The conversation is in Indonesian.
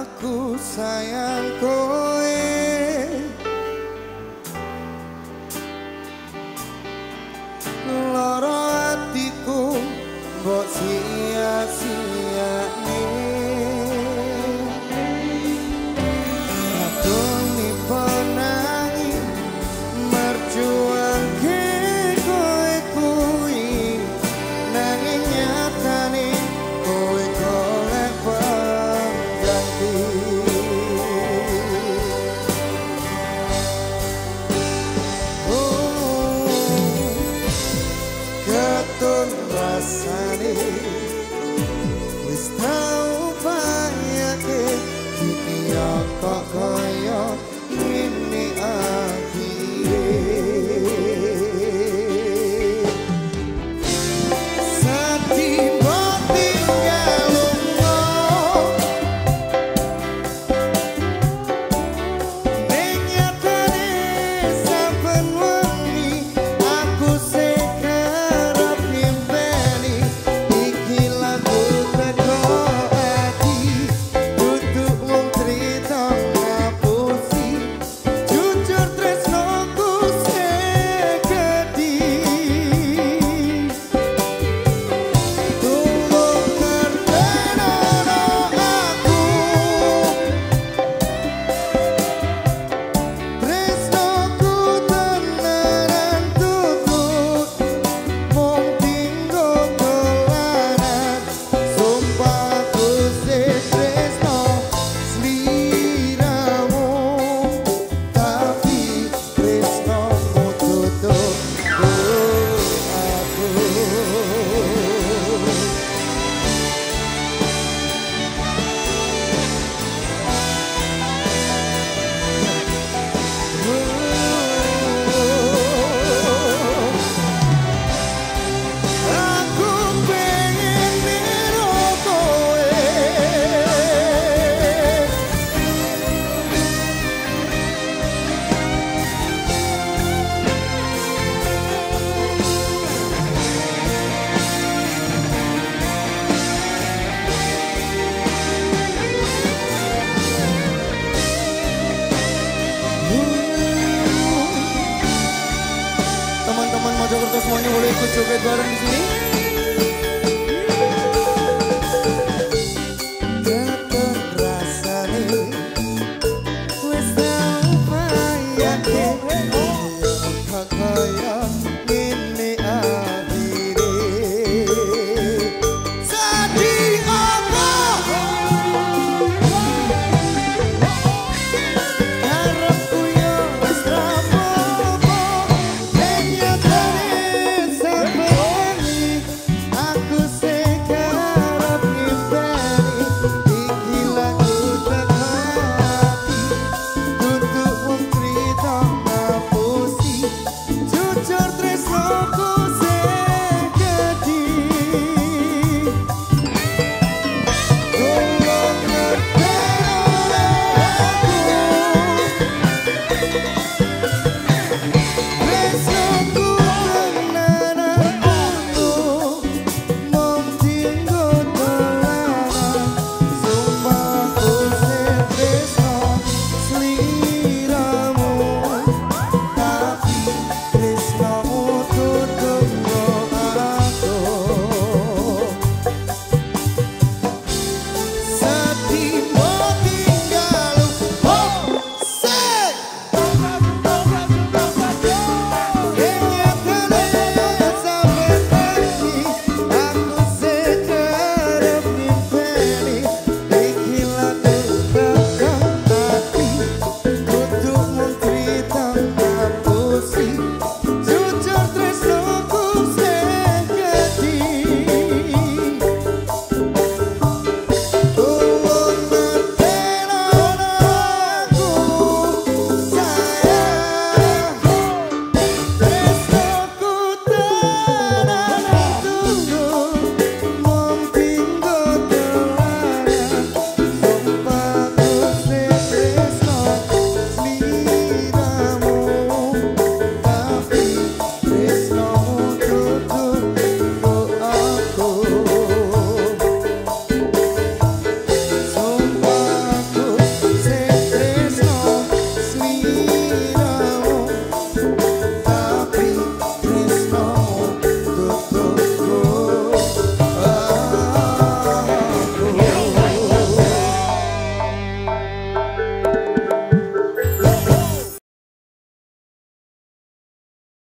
Aku sayang joget bareng di sini. Yeah.